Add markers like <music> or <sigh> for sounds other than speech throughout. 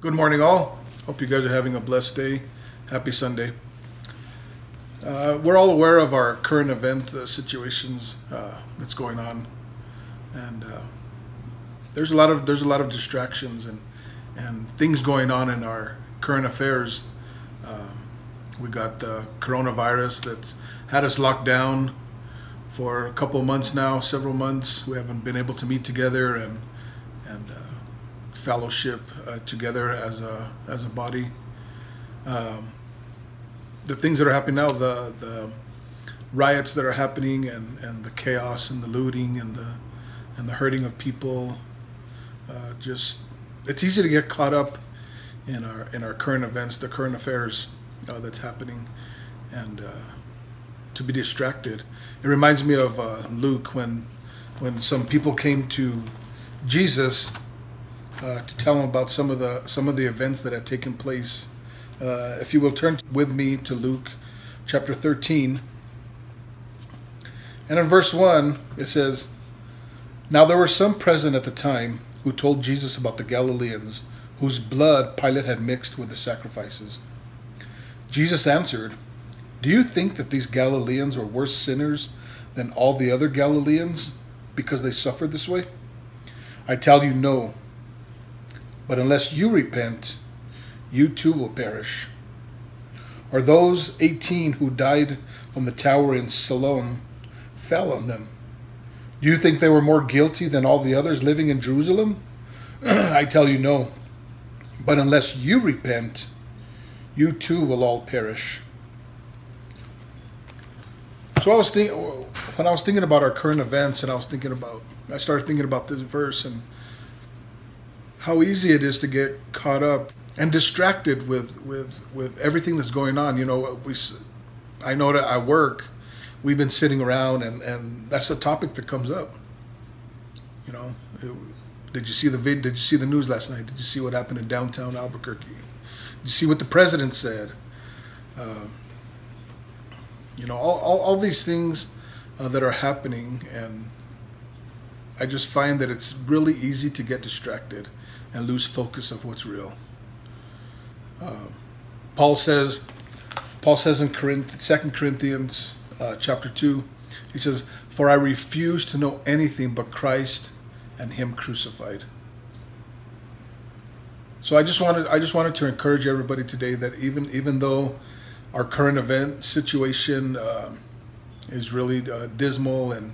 Good morning, all. Hope you guys are having a blessed day. Happy Sunday. Uh, we're all aware of our current event uh, situations uh, that's going on, and uh, there's a lot of there's a lot of distractions and and things going on in our current affairs. Uh, we got the coronavirus that's had us locked down for a couple months now, several months. We haven't been able to meet together and and uh, fellowship uh, together as a as a body. Um, the things that are happening now, the the riots that are happening, and, and the chaos and the looting and the and the hurting of people. Uh, just it's easy to get caught up in our in our current events, the current affairs uh, that's happening, and uh, to be distracted. It reminds me of uh, Luke when when some people came to Jesus uh, to tell them about some of the some of the events that have taken place. Uh, if you will turn with me to Luke chapter 13. And in verse 1, it says, Now there were some present at the time who told Jesus about the Galileans whose blood Pilate had mixed with the sacrifices. Jesus answered, Do you think that these Galileans were worse sinners than all the other Galileans because they suffered this way? I tell you, no. But unless you repent, you too will perish. Or those 18 who died on the tower in Siloam fell on them. Do you think they were more guilty than all the others living in Jerusalem? <clears throat> I tell you, no. But unless you repent, you too will all perish. So I was thinking when I was thinking about our current events, and I was thinking about I started thinking about this verse and how easy it is to get caught up and distracted with with with everything that's going on. You know, we I know that at work we've been sitting around and and that's a topic that comes up. You know, it, did you see the vid? Did you see the news last night? Did you see what happened in downtown Albuquerque? Did you see what the president said? Uh, you know, all, all, all these things uh, that are happening, and I just find that it's really easy to get distracted and lose focus of what's real. Uh, Paul says, Paul says in Corinth, 2 Corinthians uh, chapter 2, he says, For I refuse to know anything but Christ and Him crucified. So I just wanted I just wanted to encourage everybody today that even even though our current event situation uh, is really uh, dismal and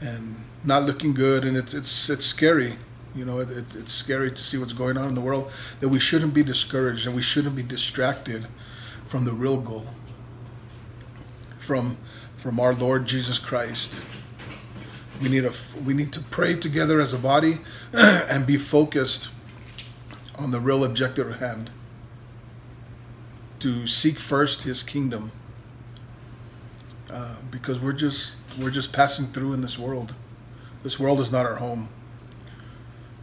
and not looking good, and it's it's it's scary. You know, it, it, it's scary to see what's going on in the world. That we shouldn't be discouraged and we shouldn't be distracted from the real goal, from from our Lord Jesus Christ. We need a we need to pray together as a body <clears throat> and be focused on the real objective at hand to seek first His kingdom, uh, because we're just we're just passing through in this world. This world is not our home.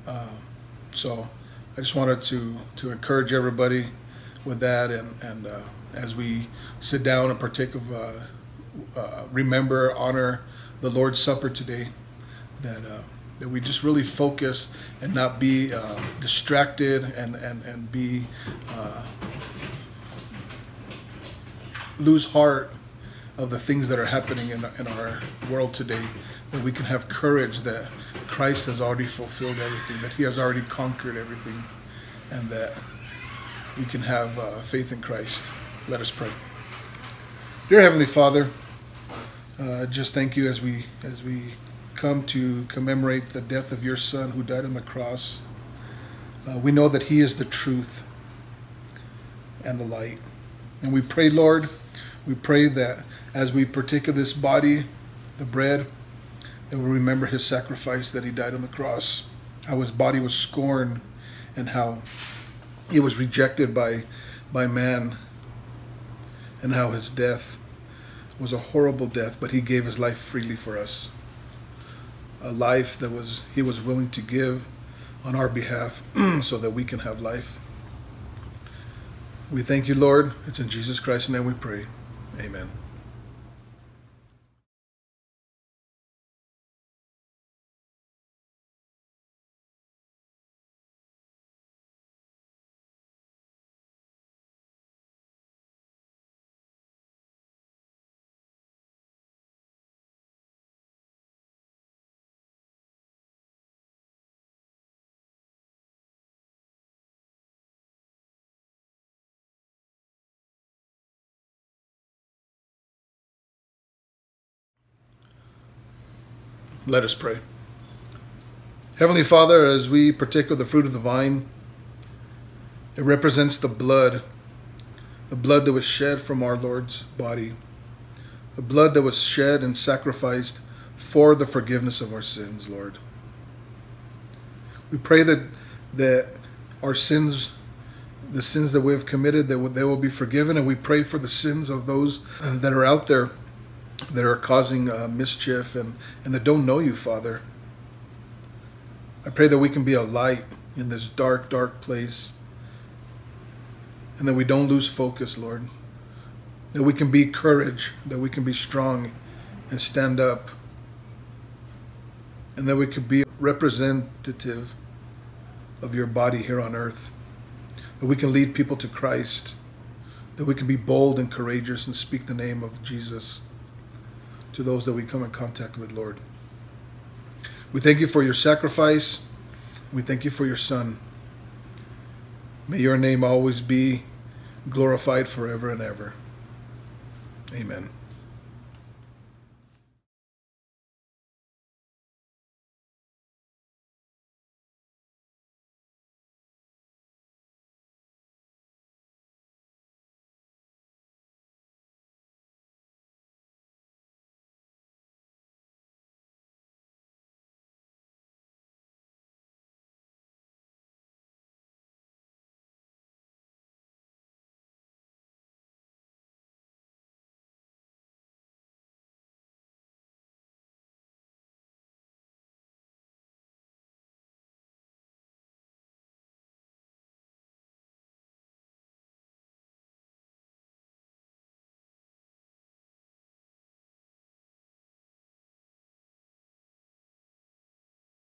Uh, so, I just wanted to to encourage everybody with that, and and uh, as we sit down and partake of, uh, uh, remember, honor the Lord's Supper today, that uh, that we just really focus and not be distracted and and and be lose heart of the things that are happening in, in our world today, that we can have courage that Christ has already fulfilled everything, that He has already conquered everything, and that we can have uh, faith in Christ. Let us pray. Dear Heavenly Father, uh, just thank you as we as we come to commemorate the death of your Son who died on the cross. Uh, we know that He is the truth and the light, and we pray, Lord we pray that as we partake of this body, the bread, that we remember his sacrifice that he died on the cross, how his body was scorned, and how it was rejected by, by man, and how his death was a horrible death, but he gave his life freely for us. A life that was he was willing to give on our behalf <clears throat> so that we can have life. We thank you, Lord. It's in Jesus Christ's name we pray. Amen. Let us pray. Heavenly Father, as we partake of the fruit of the vine, it represents the blood, the blood that was shed from our Lord's body, the blood that was shed and sacrificed for the forgiveness of our sins, Lord. We pray that that our sins, the sins that we have committed, that they will be forgiven, and we pray for the sins of those that are out there that are causing uh, mischief and, and that don't know you, Father. I pray that we can be a light in this dark, dark place and that we don't lose focus, Lord. That we can be courage, that we can be strong and stand up, and that we could be representative of your body here on earth. That we can lead people to Christ, that we can be bold and courageous and speak the name of Jesus to those that we come in contact with, Lord. We thank you for your sacrifice. We thank you for your Son. May your name always be glorified forever and ever. Amen.